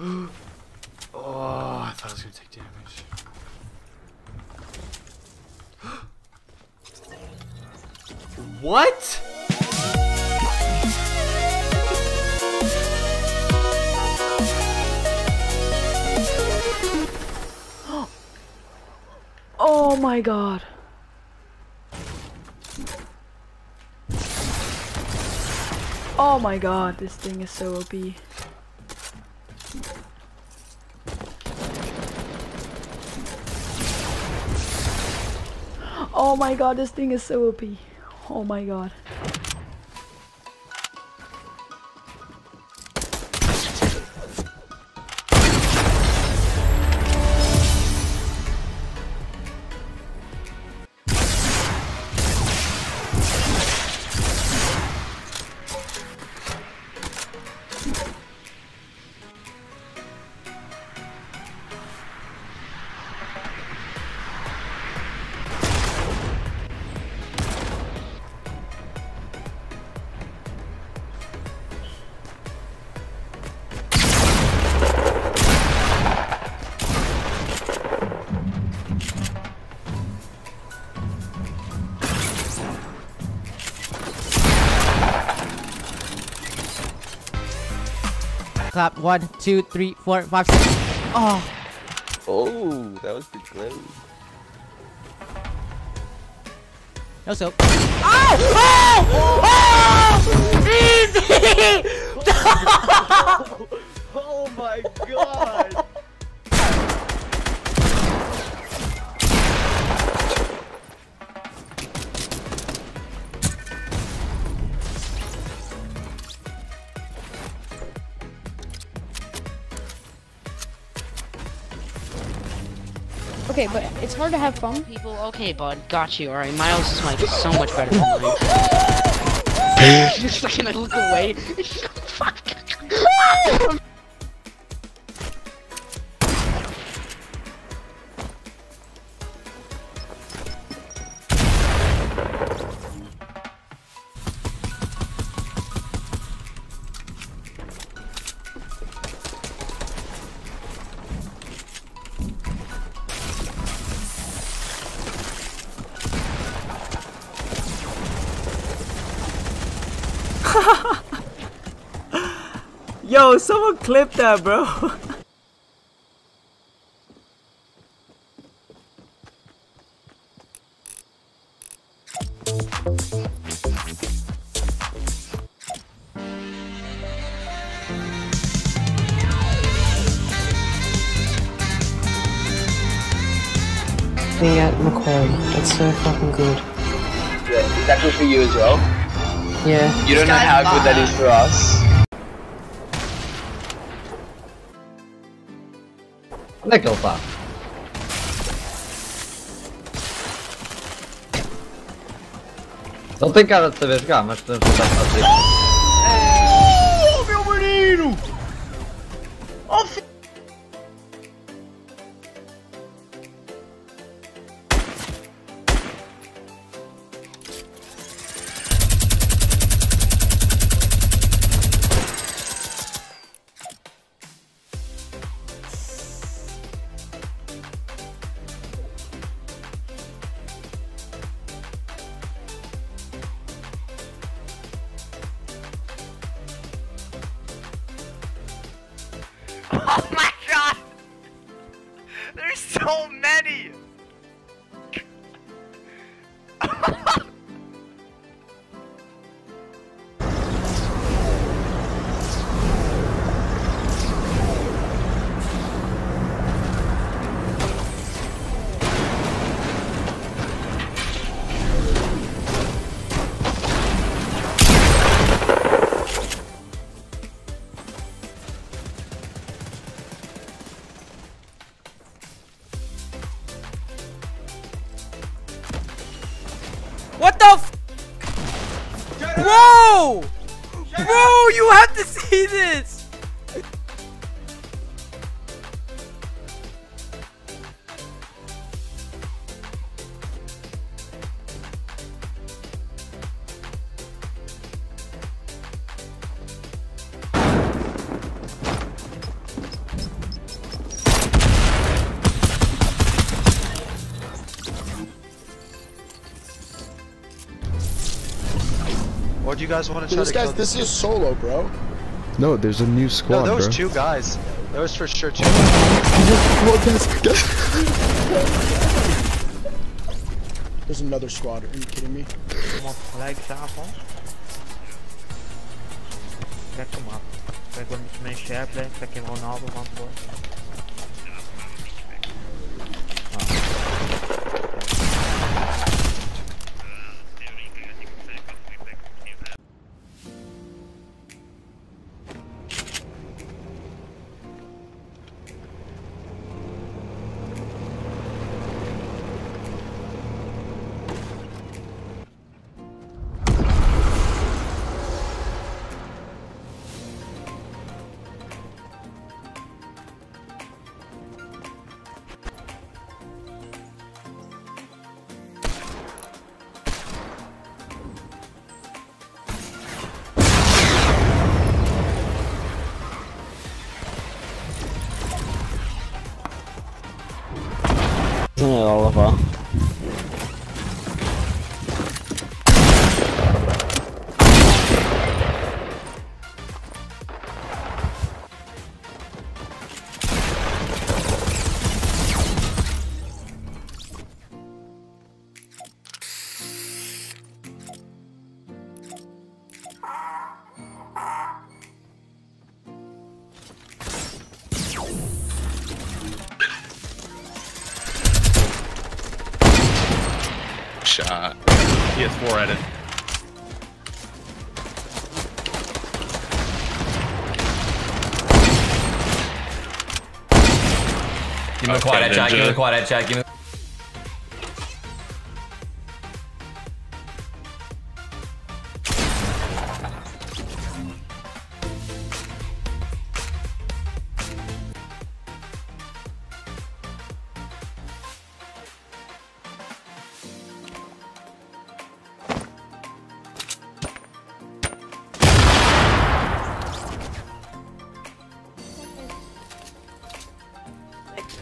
oh, I thought I was gonna take damage. what? Oh my god. Oh my god, this thing is so OP. Oh my god, this thing is so OP. Oh my god. Clap. One, two, three, four, five, six. Oh. Oh, that was pretty close. No soap. Oh! Oh! Oh! Easy! oh my god! Okay, but it's hard to have fun. People, okay, bud, got you. All right, Miles' mic is so much better than mine. Just fucking, I look away. Fuck. Yo, someone clip that, bro. Being at Macquarie, it's so fucking good. Yeah, is that good for you as well? Yeah. You don't know how good that is for us. Legal fuck. Não tem cara de saber jogar, mas podemos tentar fazer. Oh my see this? Or do you guys want to try this to guys, kill this? This is solo, bro. No, there's a new squad. No, squad, there was bro. two guys. There was for sure two. There's another squad. Are you kidding me? Kom op, gelijk s'avonds. Kijk hem af. Kijk wat met mijn share play. Kijk in Ronaldo antwoord. Oliver. Shot. He has four at it. Give me the quad head shot, give me the quad head shot, give me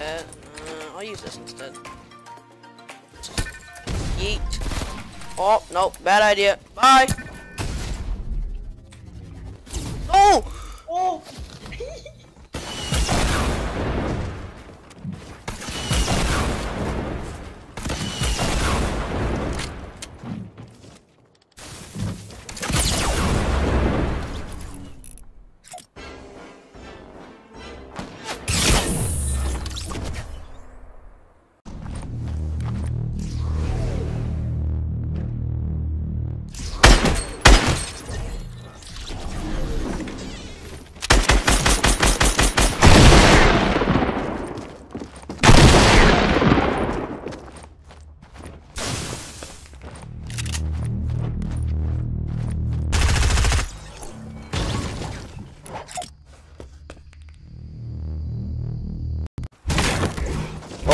that. Uh, I'll use this instead. Yeet. Oh, no, bad idea. Bye.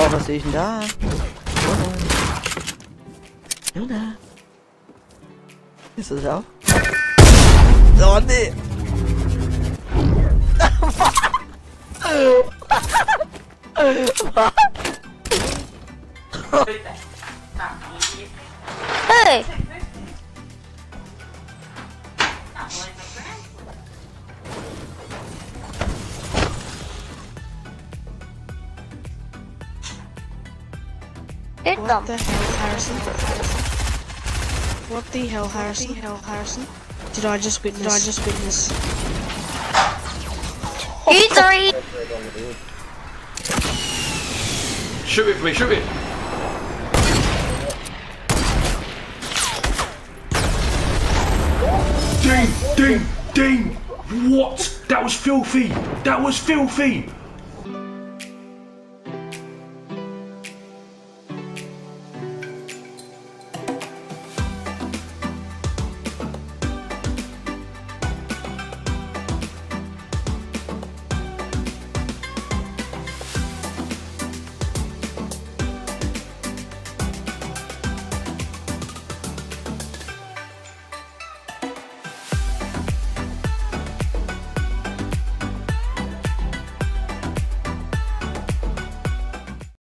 Oh, was sehe ich denn da? Junge. Ist das auch? Oh nee. Hey! Hit What them. the hell, Harrison? What the hell, Harrison? hell, Harrison? Did I just witness? Did I just witness? E3! Shoot it for me, shoot it! Ding, ding, ding! What? That was filthy! That was filthy!